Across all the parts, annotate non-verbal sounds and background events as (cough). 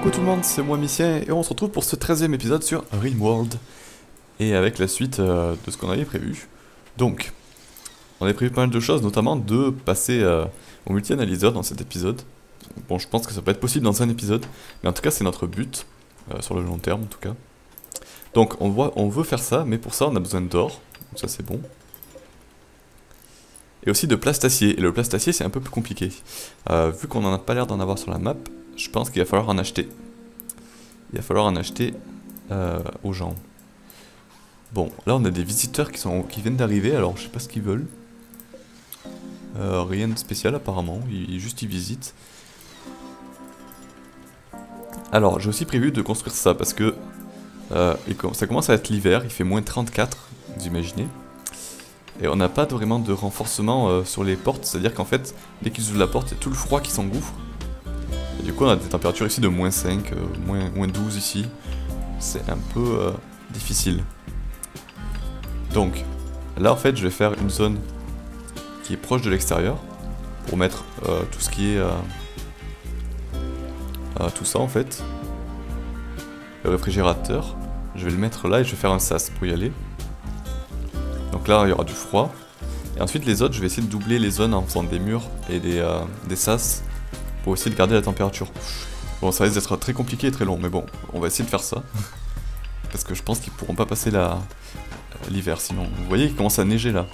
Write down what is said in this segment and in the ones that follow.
Coucou tout le monde, c'est moi Missien et on se retrouve pour ce 13ème épisode sur Rimworld. Et avec la suite euh, de ce qu'on avait prévu. Donc, on avait prévu pas mal de choses, notamment de passer euh, au multi-analyseur dans cet épisode. Bon, je pense que ça peut être possible dans un épisode, mais en tout cas c'est notre but, euh, sur le long terme en tout cas. Donc on, voit, on veut faire ça, mais pour ça on a besoin d'or, donc ça c'est bon. Et aussi de plastacier, et le plastacier c'est un peu plus compliqué. vu qu'on en a pas l'air d'en avoir sur la map, je pense qu'il va falloir en acheter. Il va falloir en acheter euh, aux gens. Bon, là on a des visiteurs qui, sont, qui viennent d'arriver, alors je sais pas ce qu'ils veulent. Euh, rien de spécial apparemment, ils, juste ils visitent. Alors j'ai aussi prévu de construire ça parce que euh, ça commence à être l'hiver, il fait moins 34, vous imaginez. Et on n'a pas vraiment de renforcement sur les portes, c'est-à-dire qu'en fait, dès qu'ils ouvrent la porte, il y a tout le froid qui s'engouffre. Et du coup, on a des températures ici de moins 5, euh, moins, moins 12 ici. C'est un peu euh, difficile. Donc, là en fait, je vais faire une zone qui est proche de l'extérieur pour mettre euh, tout ce qui est tout ça en fait. Le réfrigérateur, je vais le mettre là et je vais faire un sas pour y aller. Donc là, il y aura du froid. Et ensuite, les autres, je vais essayer de doubler les zones en faisant des murs et des sas pour essayer de garder la température. Bon, ça risque d'être très compliqué et très long, mais bon, on va essayer de faire ça. (laughs) Parce que je pense qu'ils pourront pas passer l'hiver sinon. Vous voyez, il commence à neiger là.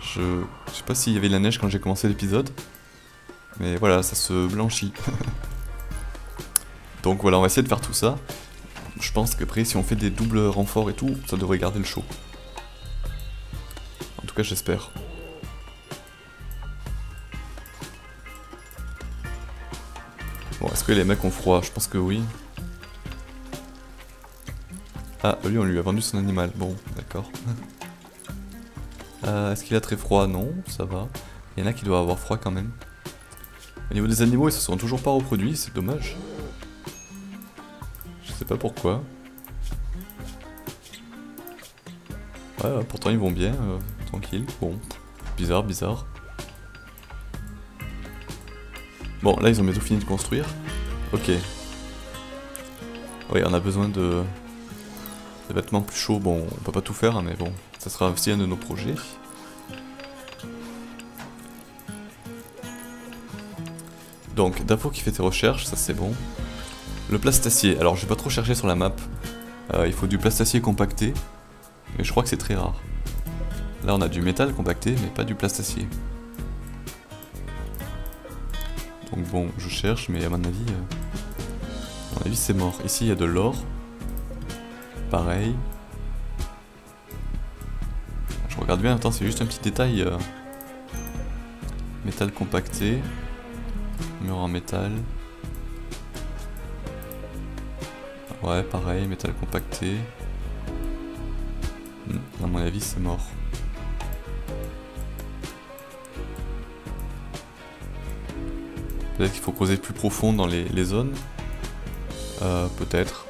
Je, je sais pas s'il y avait de la neige quand j'ai commencé l'épisode. Mais voilà, ça se blanchit. (laughs) Donc voilà, on va essayer de faire tout ça. Je pense qu'après, si on fait des doubles renforts et tout, ça devrait garder le chaud. En tout cas, j'espère. Est-ce que les mecs ont froid Je pense que oui. Ah, lui, on lui a vendu son animal. Bon, d'accord. Euh, est-ce qu'il a très froid? Non, ça va. Il y en a qui doivent avoir froid quand même. Au niveau des animaux, ils se sont toujours pas reproduits, c'est dommage. Je sais pas pourquoi. Ouais, pourtant ils vont bien, euh, tranquille. Bon, bizarre, bizarre. Bon, là, ils ont bientôt fini de construire. Ok. Oui, on a besoin de... Vêtements plus chauds. Bon, on peut pas tout faire, hein, mais bon. Ça sera aussi un de nos projets. Donc, Dafo qui fait tes recherches, ça c'est bon. Le plastacier. Alors, je vais pas trop chercher sur la map. Euh, il faut du plastacier compacté. Mais je crois que c'est très rare. Là, on a du métal compacté, mais pas du plastacier. Donc bon, je cherche, mais à mon avis, euh, à mon avis c'est mort. Ici, il y a de l'or. Pareil. Je regarde bien, attends, c'est juste un petit détail. Euh, métal compacté. Mur en métal. Ouais, pareil, métal compacté. Hmm, à mon avis, c'est mort. Peut-être qu'il faut creuser plus profond dans les, zones. Euh, peut-être.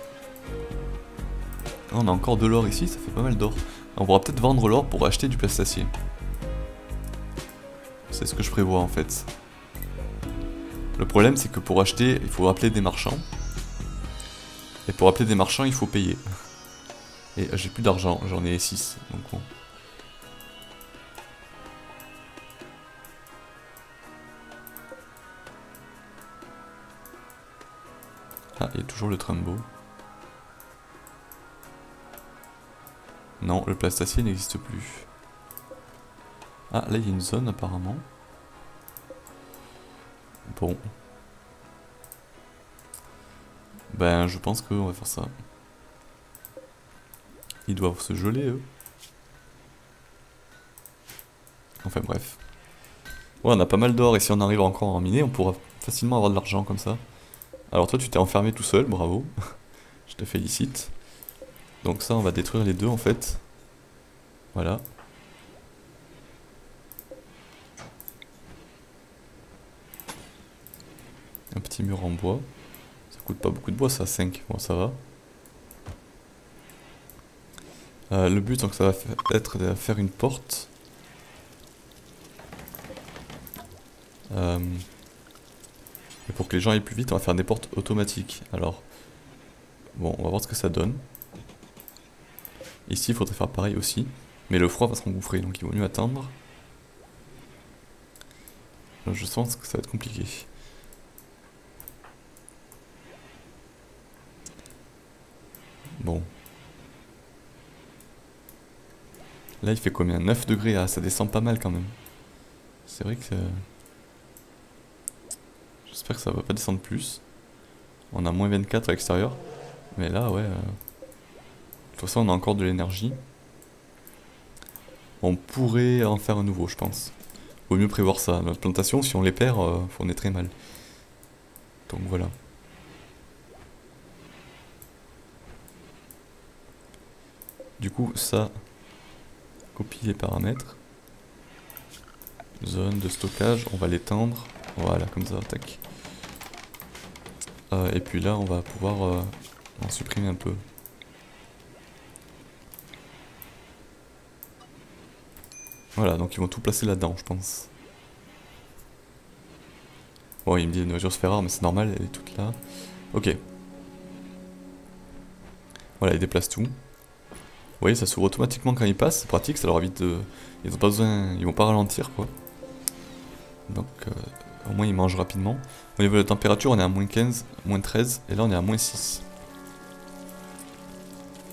Ah, on a encore de l'or ici, ça fait pas mal d'or. On pourra peut-être vendre l'or pour acheter du plastacier. C'est ce que je prévois en fait. Le problème c'est que pour acheter, il faut appeler des marchands. Et pour appeler des marchands, il faut payer. Et j'ai plus d'argent, j'en ai 6, donc bon. Il y a toujours le Trumbo. Non, le plastacier n'existe plus. Ah, là il y a une zone apparemment. Bon. Ben, je pense qu'on va faire ça. Ils doivent se geler, eux. Enfin, bref. Ouais, on a pas mal d'or, et si on arrive encore à en miner, on pourra facilement avoir de l'argent comme ça. Alors toi tu t'es enfermé tout seul, bravo. (laughs) Je te félicite. Donc ça on va détruire les deux en fait. Voilà. Un petit mur en bois. Ça coûte pas beaucoup de bois ça, 5. Bon ça va. Euh, le but donc ça va être de faire une porte. Et pour que les gens aillent plus vite, on va faire des portes automatiques. Alors, bon, on va voir ce que ça donne. Ici, il faudrait faire pareil aussi. Mais le froid va se engouffrer, donc il vaut mieux attendre. Je sens que ça va être compliqué. Bon. Là, il fait combien? 9 degrés Ah, ça descend pas mal quand même. C'est vrai que... J'espère que ça va pas descendre plus. On a moins 24 à l'extérieur. Mais là, ouais... Euh, de toute façon, on a encore de l'énergie. On pourrait en faire un nouveau, je pense. Vaut mieux prévoir ça. Notre plantation, si on les perd, euh, on est très mal. Donc voilà. Du coup, ça, copie les paramètres. Zone de stockage, on va l'étendre. Voilà, comme ça, tac. Euh, et puis là, on va pouvoir euh, en supprimer un peu. Voilà, donc ils vont tout placer là-dedans, je pense. Bon, il me dit une voiture se fait rare, mais c'est normal, elle est toute là. Ok. Voilà, il déplace tout. Vous voyez, ça s'ouvre automatiquement quand ils passent, c'est pratique, ça leur évite de... Ils ont pas besoin... Ils vont pas ralentir, quoi. Donc, euh, au moins ils mangent rapidement. Au niveau de la température, on est à moins 15, moins 13, et là on est à moins 6.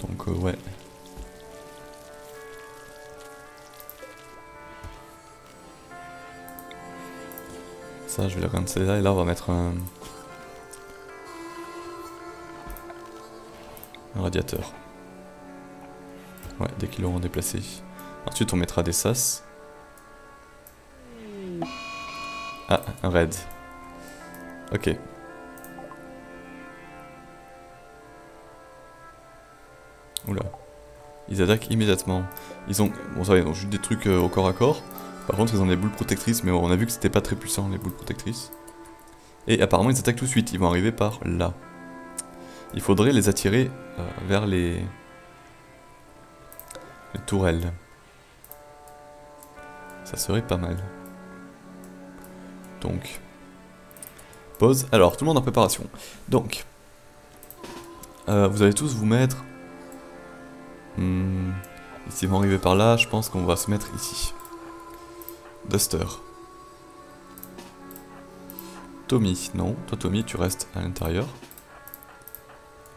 Donc, euh, ouais. Ça, je vais le rincer là, et là on va mettre un... Un radiateur. Ouais, dès qu'ils l'auront déplacé. Ensuite, on mettra des sas. Ah, un raid. Ok. Oula. Ils attaquent immédiatement. Ils ont... Bon ça, ils ont juste des trucs euh, au corps à corps. Par contre, ils ont des boules protectrices, mais on a vu que c'était pas très puissant, les boules protectrices. Et apparemment, ils attaquent tout de suite. Ils vont arriver par là. Il faudrait les attirer euh, vers les... Les tourelles. Ça serait pas mal. Donc. Pause. Alors, tout le monde en préparation. Donc. Euh, vous allez tous vous mettre... Hmm, ici, ils vont arriver par là. Je pense qu'on va se mettre ici. Duster. Tommy, non. Toi, Tommy, tu restes à l'intérieur.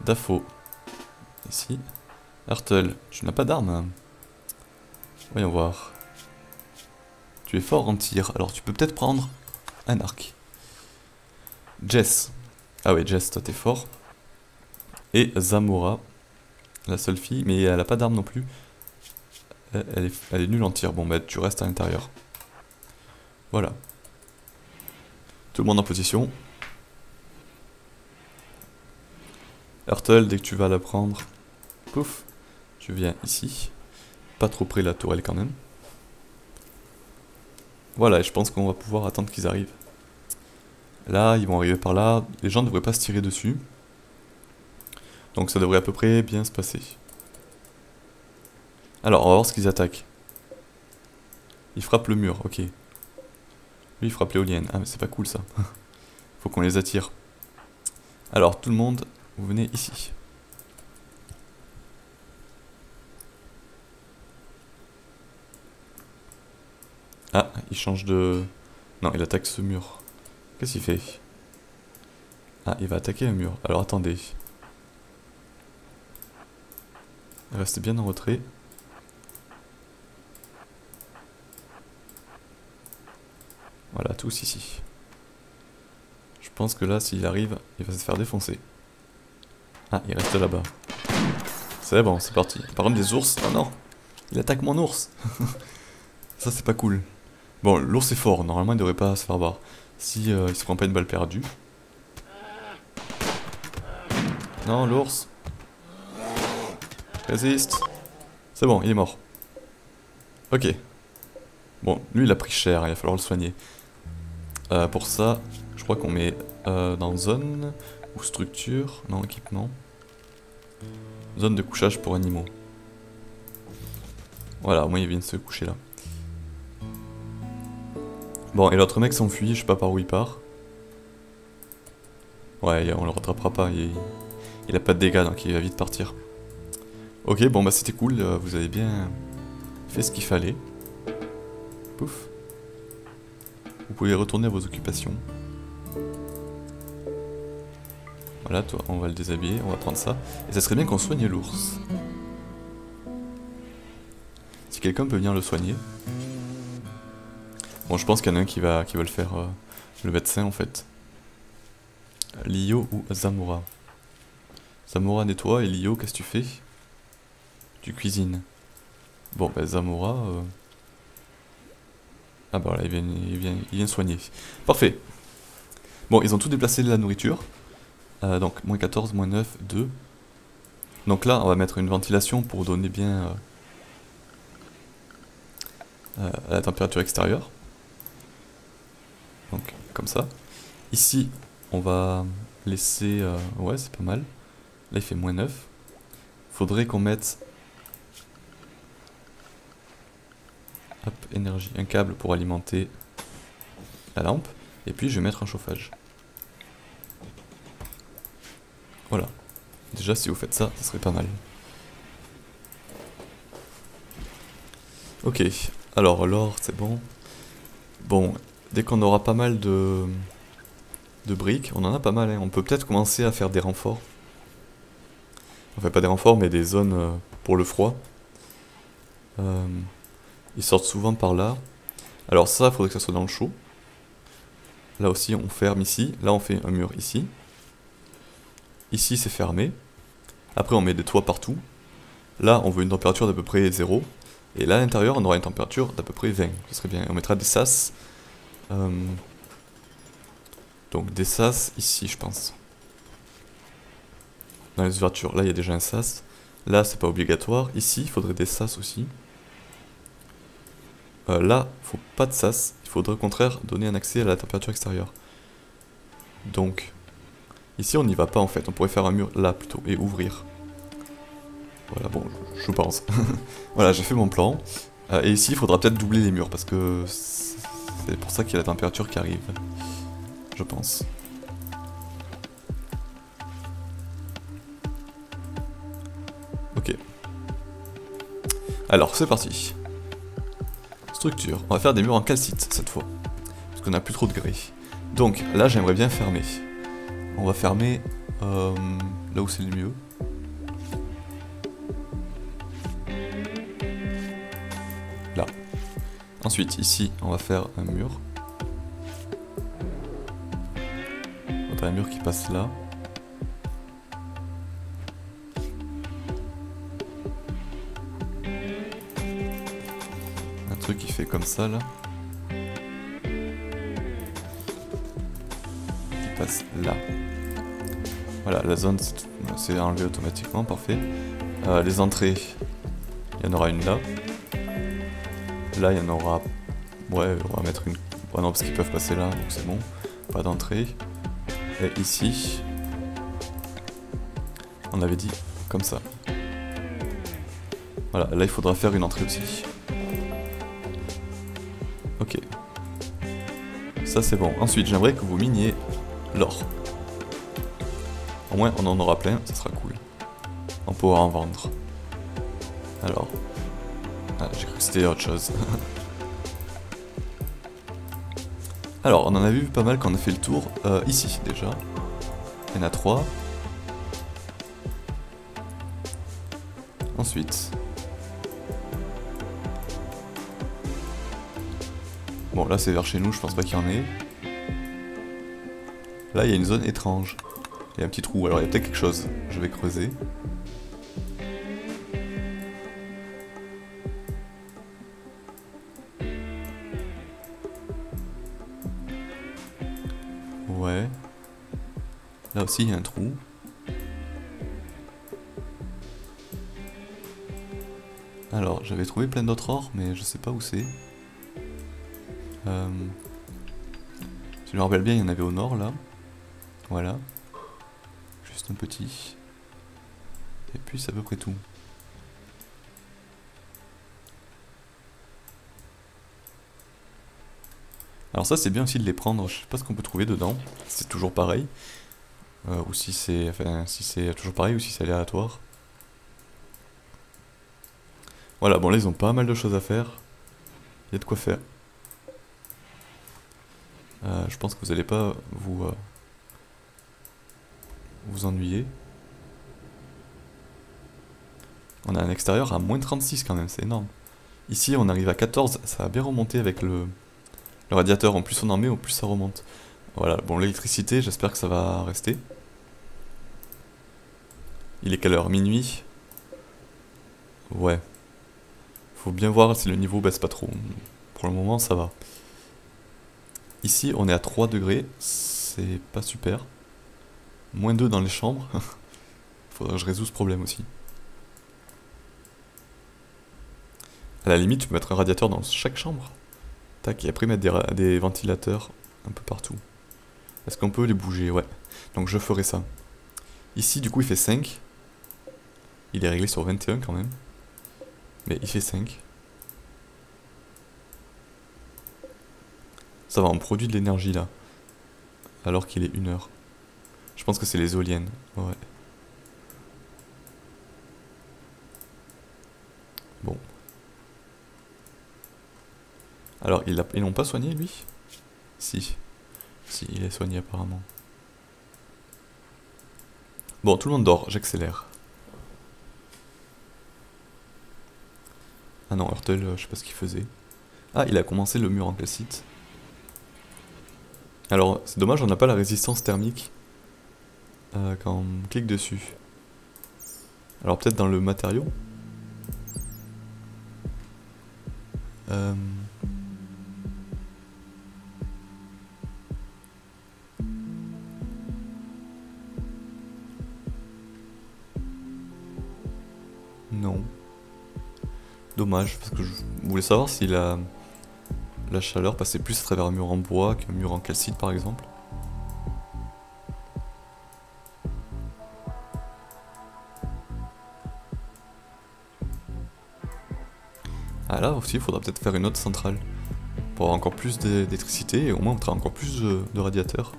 Dafo. Ici. Artel, tu n'as pas d'arme. Voyons voir. Tu es fort en tir, alors tu peux peut-être prendre un arc. Jess. Ah ouais, Jess, toi t'es fort. Et Zamora, la seule fille, mais elle a pas d'arme non plus. Elle est, nulle en tir. Bon, bah tu restes à l'intérieur. Voilà. Tout le monde en position. Hurtle, dès que tu vas la prendre, pouf, tu viens ici. Pas trop près de la tourelle quand même. Voilà, et je pense qu'on va pouvoir attendre qu'ils arrivent. Là, ils vont arriver par là. Les gens ne devraient pas se tirer dessus. Donc ça devrait à peu près bien se passer. Alors, on va voir ce qu'ils attaquent. Ils frappent le mur, ok. Lui, il frappe l'éolienne. Ah, mais c'est pas cool ça. (laughs) Faut qu'on les attire. Alors, tout le monde, vous venez ici. Ah, il change de... Non, il attaque ce mur. Qu'est-ce qu'il fait? Ah, il va attaquer un mur. Alors attendez. Reste bien en retrait. Voilà, tous ici. Je pense que là, s'il arrive, il va se faire défoncer. Ah, il reste là-bas. C'est bon, c'est parti. Par contre, des ours? Oh non Il attaque mon ours (laughs) Ça, c'est pas cool. Bon, l'ours est fort, normalement il devrait pas se faire voir. Si euh, il se prend pas une balle perdue. Non, l'ours. Résiste. C'est bon, il est mort. Ok. Bon, lui il a pris cher, il va falloir le soigner. Euh, pour ça, je crois qu'on met euh, dans zone ou structure, non équipement. Zone de couchage pour animaux. Voilà, au moins il vient de se coucher là. Bon, et l'autre mec s'enfuit, je sais pas par où il part. Ouais, on le rattrapera pas, il, a pas de dégâts donc il va vite partir. Ok, bon bah c'était cool, euh, vous avez bien fait ce qu'il fallait. Pouf. Vous pouvez retourner à vos occupations. Voilà, toi, on va le déshabiller, on va prendre ça. Et ça serait bien qu'on soigne l'ours. Si quelqu'un peut venir le soigner. Bon, je pense qu'il y en a un qui va, qui va le faire, euh, le médecin en fait. Lio ou Zamora? Zamora nettoie et Lio, qu'est-ce que tu fais? Tu cuisines. Bon, bah Zamora... Euh, ah bah il vient, il, vient, il vient soigner. Parfait. Bon, ils ont tout déplacé de la nourriture. Euh, donc, moins 14, moins 9, 2. Donc là, on va mettre une ventilation pour donner bien euh, la température extérieure. Donc, comme ça. Ici, on va laisser... Euh, ouais, c'est pas mal. Là, il fait moins 9. Faudrait qu'on mette... Hop, énergie. Un câble pour alimenter la lampe. Et puis, je vais mettre un chauffage. Voilà. Déjà, si vous faites ça, ça serait pas mal. Ok. Alors, l'or, c'est bon. Bon, dès qu'on aura pas mal de briques. On en a pas mal, hein. on peut peut-être commencer à faire des renforts. Enfin, pas des renforts, mais des zones euh, pour le froid. Euh, ils sortent souvent par là. Alors ça, il faudrait que ça soit dans le chaud. Là aussi, on ferme ici. Là, on fait un mur ici. Ici, c'est fermé. Après, on met des toits partout. Là, on veut une température d'à peu près 0. Et là, à l'intérieur, on aura une température d'à peu près 20. Ce serait bien. On mettra des sas. Euh, donc des sas ici, je pense. Dans les ouvertures, là il y a déjà un sas. Là, c'est pas obligatoire. Ici, il faudrait des sas aussi. Euh, là, faut pas de sas. Il faudrait au contraire donner un accès à la température extérieure. Donc, ici on n'y va pas en fait. On pourrait faire un mur là plutôt et ouvrir. Voilà, bon, je pense. (laughs) voilà, j'ai fait mon plan. Euh, et ici, il faudra peut-être doubler les murs parce que c'est pour ça qu'il y a la température qui arrive je pense. Ok. Alors, c'est parti. Structure. On va faire des murs en calcite cette fois. Parce qu'on a plus trop de gris. Donc, là, j'aimerais bien fermer. On va fermer euh, là où c'est le mieux. Ensuite, ici, on va faire un mur. un mur qui passe là. Un truc qui fait comme ça là. Qui passe là. Voilà, la zone c'est enlevé automatiquement, parfait. Euh, les entrées, il y en aura une là. Là, il y en aura... Ouais, on va mettre une... Oh non, parce qu'ils peuvent passer là, donc c'est bon. Pas d'entrée. Et ici, on avait dit comme ça. Voilà, là il faudra faire une entrée aussi. Ok. Ça c'est bon. Ensuite, j'aimerais que vous miniez l'or. Au moins on en aura plein, ça sera cool. On pourra en vendre. Alors. Ah, j'ai cru que c'était autre chose. Alors, on en a vu pas mal quand on a fait le tour. Euh, ici, déjà. Il y en a trois. Ensuite. Bon, là, c'est vers chez nous, je pense pas qu'il y en ait. Là, il y a une zone étrange. Il y a un petit trou, alors il y a peut-être quelque chose. Je vais creuser. Aussi, il y a un trou. Alors, j'avais trouvé plein d'autres ors, mais je sais pas où c'est. Euh... Si je me rappelle bien, il y en avait au nord, là. Voilà. Juste un petit. Et puis, c'est à peu près tout. Alors ça c'est bien aussi de les prendre, je sais pas ce qu'on peut trouver dedans, c'est toujours pareil. Euh, ou si c'est toujours pareil ou si c'est aléatoire. Voilà, bon là ils ont pas mal de choses à faire. Il y a de quoi faire. Euh, je pense que vous n'allez pas vous, euh, vous ennuyer. On a un extérieur à moins 36 quand même, c'est énorme. Ici on arrive à 14, ça a bien remonté avec le, le radiateur. En plus on en met, au plus ça remonte. Voilà, bon l'électricité, j'espère que ça va rester. Il est quelle heure Minuit Ouais. Faut bien voir si le niveau baisse pas trop. Pour le moment, ça va. Ici, on est à 3 degrés. C'est pas super. Moins 2 dans les chambres. (laughs) Faudrait que je résout ce problème aussi. À la limite, tu peux mettre un radiateur dans chaque chambre. Tac, et après mettre des, des ventilateurs un peu partout. Est-ce qu'on peut les bouger? Ouais. Donc je ferai ça. Ici, du coup, il fait 5. Il est réglé sur 21 quand même. Mais il fait 5. Ça va, on produit de l'énergie là. Alors qu'il est 1 heure. Je pense que c'est les éoliennes. Ouais. Bon. Alors, ils l'ont pas soigné lui? Si. Si, il est soigné apparemment. Bon, tout le monde dort, j'accélère. Ah non, Hurtle, euh, je sais pas ce qu'il faisait. Ah, il a commencé le mur en calcite. Alors, c'est dommage, on n'a pas la résistance thermique euh, quand on clique dessus. Alors peut-être dans le matériau euh... Parce que je voulais savoir si la, la chaleur passait plus à travers un mur en bois qu'un mur en calcite par exemple. Ah là aussi, il faudra peut-être faire une autre centrale pour avoir encore plus d'électricité et au moins on encore plus de radiateurs.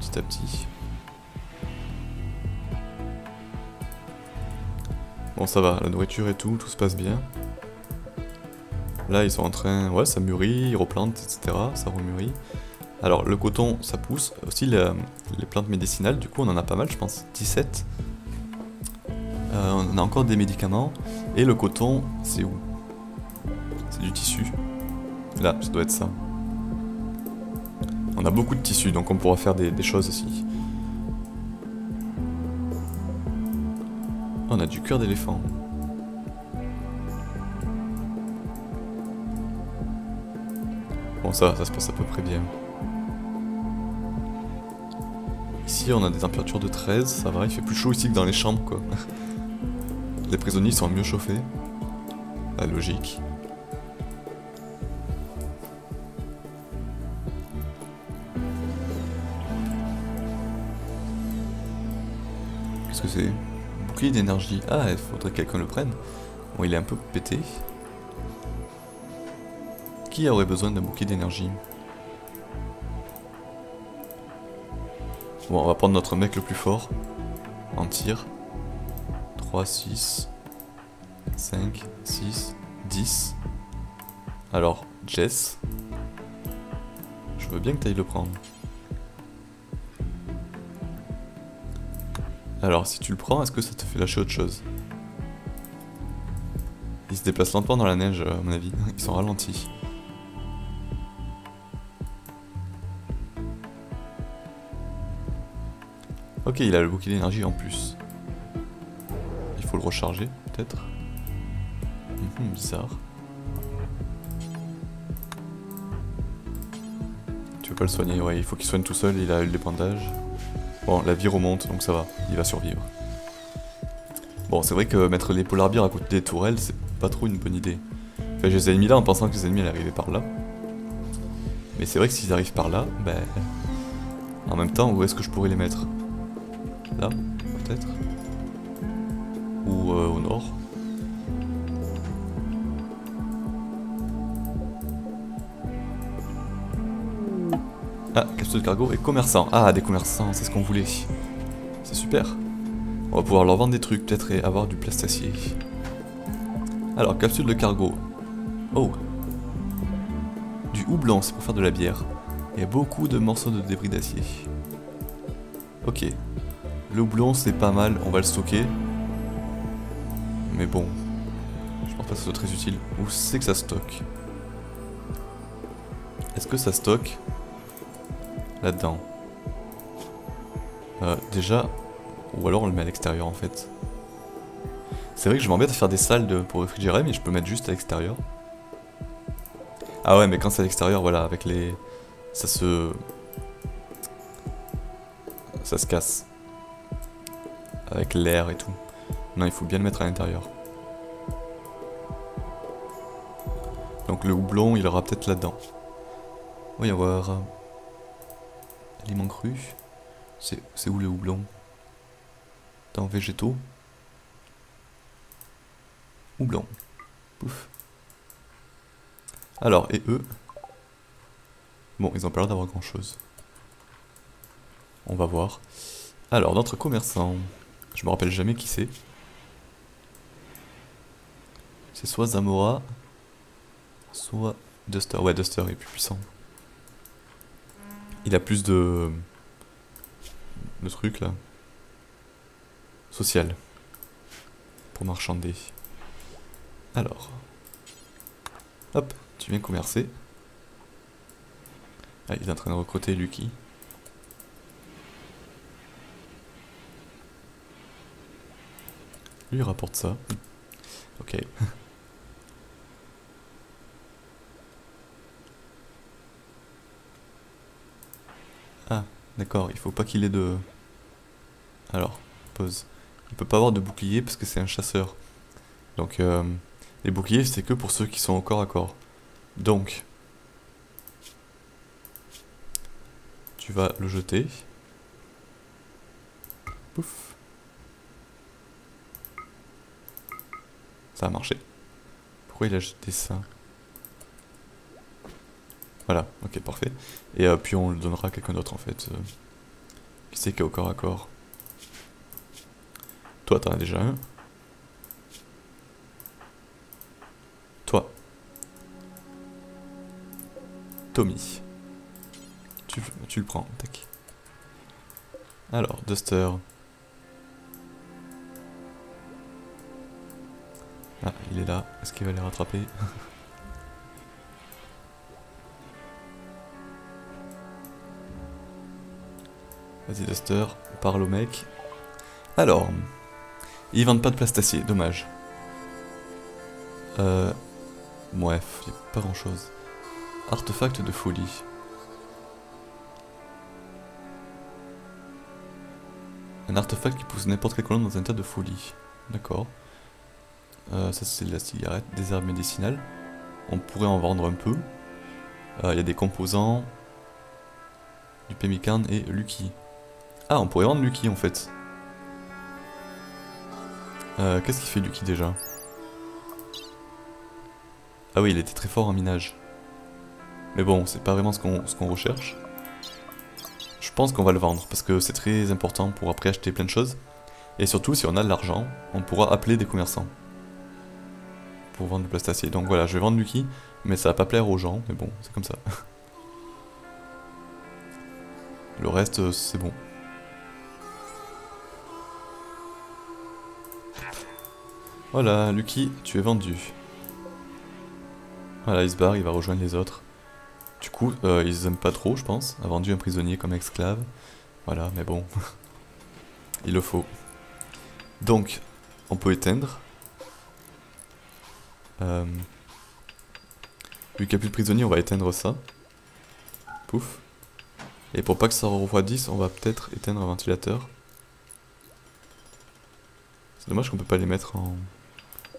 Petit à petit. Bon, ça va, la nourriture et tout, tout se passe bien. Là, ils sont en train... Ouais, ça mûrit, ils replantent, etc. Ça remûrit. Alors, le coton, ça pousse. Aussi, les, plantes médicinales, du coup, on en a pas mal, je pense. 17. Euh, on a encore des médicaments. Et le coton, c'est où? C'est du tissu. Là, ça doit être ça. On a beaucoup de tissus, donc on pourra faire des, choses aussi. On a du cœur d'éléphant. Bon ça, ça se passe à peu près bien. Ici on a des températures de 13, ça va, il fait plus chaud ici que dans les chambres quoi. (laughs) Les prisonniers sont mieux chauffés. La logique. Bouclier d'énergie. Ah, il faudrait que quelqu'un le prenne. Bon, il est un peu pété. Qui aurait besoin d'un bouclier d'énergie? Bon, on va prendre notre mec le plus fort. En tir. 3, 6, 5, 6, 10. Alors, Jess. Je veux bien que tu ailles le prendre. Alors, si tu le prends, est-ce que ça te fait lâcher autre chose? Ils se déplacent lentement dans la neige, à mon avis. Ils sont ralentis. Ok, il a le bouquet d'énergie en plus. Il faut le recharger, peut-être? Mhm, Bizarre. Tu veux pas le soigner? Ouais, il faut qu'il soigne tout seul, il a eu le dépendage. Bon, la vie remonte, donc ça va, il va survivre. Bon, c'est vrai que mettre les polarbires à côté des tourelles, c'est pas trop une bonne idée. Enfin, je les ai mis là en pensant que les ennemis allaient arriver par là. Mais c'est vrai que s'ils arrivent par là, ben... En même temps, où est-ce que je pourrais les mettre? Là, peut-être? Ou euh, au nord? Ah, capsule de cargo et commerçant. Ah, des commerçants, c'est ce qu'on voulait. C'est super. On va pouvoir leur vendre des trucs, peut-être, et avoir du plastacier. Alors, capsule de cargo. Oh. Du houblon, c'est pour faire de la bière. Et beaucoup de morceaux de débris d'acier. Ok. Le houblon, c'est pas mal, on va le stocker. Mais bon. Je pense pas que ce soit très utile. Où c'est que ça stocke? Est-ce que ça stocke? Là-dedans. Euh, déjà, ou alors on le met à l'extérieur en fait. C'est vrai que je m'embête à faire des salles de, pour réfrigérer, mais je peux mettre juste à l'extérieur. Ah ouais, mais quand c'est à l'extérieur, voilà, avec les... Ça se... Ça se casse. Avec l'air et tout. Non, il faut bien le mettre à l'intérieur. Donc le houblon, il aura peut-être là-dedans. Il va y avoir... Aliment cru. C'est où le houblon? Dans végétaux? Houblon. Pouf. Alors, et eux? Bon, ils ont pas l'air d'avoir grand chose. On va voir. Alors, notre commerçant. Je me rappelle jamais qui c'est. C'est soit Zamora, soit Duster. Ouais, Duster est plus puissant. Il a plus de... Le truc là. Social. Pour marchander. Alors. Hop, tu viens commercer. Ah, il est en train de recruter Lucky. Lui il rapporte ça. Ok. (laughs) ah, d'accord, il faut pas qu'il ait de... Alors, pause. Il peut pas avoir de bouclier parce que c'est un chasseur. Donc, euh, les boucliers, c'est que pour ceux qui sont au corps à corps. Donc, tu vas le jeter. Pouf. Ça a marché. Pourquoi il a jeté ça? Voilà, ok, parfait. Et euh, puis on le donnera à quelqu'un d'autre en fait. Euh, qui c'est qui est au corps à corps Toi, t'en as déjà un. Toi. Tommy. Tu, tu le prends, tac. Alors, Duster. Ah, il est là. Est-ce qu'il va les rattraper? (laughs) Vas-y Duster, parle au mec. Alors, ils vendent pas de plastacier, dommage. Euh, bref, y a pas grand chose. Artefact de folie. Un artefact qui pousse n'importe quelle colonne dans un tas de folie. D'accord. Euh, ça c'est de la cigarette, des herbes médicinales. On pourrait en vendre un peu. Euh, il y a des composants. Du pemmican et Lucky. Ah, on pourrait vendre Lucky en fait. Euh, Qu'est-ce qu'il fait Lucky déjà? Ah oui, il était très fort en minage. Mais bon, c'est pas vraiment ce qu'on recherche. Je pense qu'on va le vendre parce que c'est très important pour après acheter plein de choses. Et surtout, si on a de l'argent, on pourra appeler des commerçants pour vendre du plastacier. Donc voilà, je vais vendre Lucky, mais ça va pas plaire aux gens, mais bon, c'est comme ça. (laughs) Le reste, euh, c'est bon. Voilà, Lucky, tu es vendu. Voilà, il se barre, il va rejoindre les autres. Du coup, euh, ils aiment pas trop, je pense. A vendu un prisonnier comme esclave. Voilà, mais bon. (laughs) il le faut. Donc, on peut éteindre. Euh, vu qu'il a plus de prisonniers, on va éteindre ça. Pouf. Et pour pas que ça refroidisse, on va peut-être éteindre un ventilateur. C'est dommage qu'on peut pas les mettre en...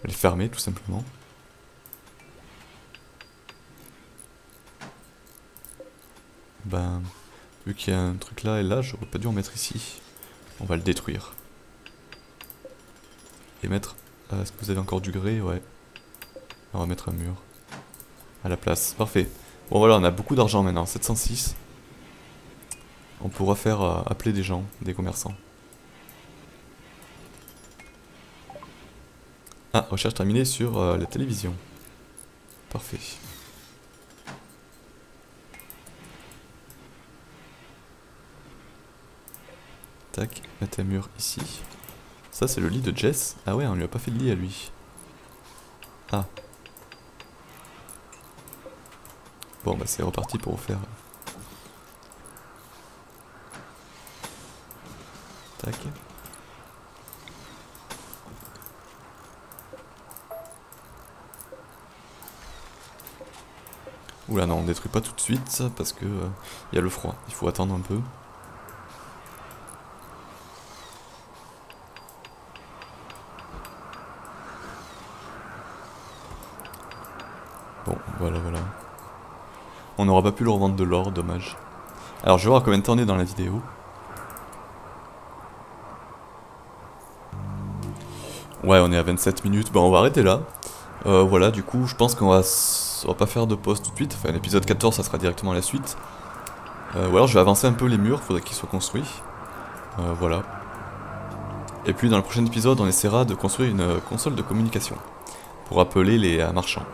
Les fermer tout simplement. Ben... Vu qu'il y a un truc là et là, j'aurais pas dû en mettre ici. On va le détruire. Et mettre... Euh, est-ce que vous avez encore du grès? Ouais. On va mettre un mur. À la place. Parfait. Bon voilà, on a beaucoup d'argent maintenant. 706. On pourra faire euh, appeler des gens, des commerçants. Ah, recherche terminée sur euh, la télévision. Parfait. Tac, mettre un mur ici. Ça c'est le lit de Jess. Ah ouais, on lui a pas fait de lit à lui. Ah. Bon bah c'est reparti pour faire. Tac. Oula non, on détruit pas tout de suite parce que il euh, y a le froid. Il faut attendre un peu. Bon, voilà, voilà. On n'aura pas pu le revendre de l'or, dommage. Alors je vais voir combien de temps on est dans la vidéo. Ouais, on est à 27 minutes. Bon, on va arrêter là. Euh, voilà, du coup, je pense qu'on va, va pas faire de pause tout de suite. Enfin, l'épisode 14, ça sera directement la suite. Euh, ou alors, je vais avancer un peu les murs, faudrait qu'ils soient construits. Euh, voilà. Et puis, dans le prochain épisode, on essaiera de construire une console de communication. Pour appeler les marchands.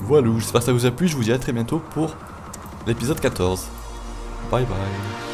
Voilà, j'espère que ça vous a plu. Je vous dis à très bientôt pour l'épisode 14. Bye bye.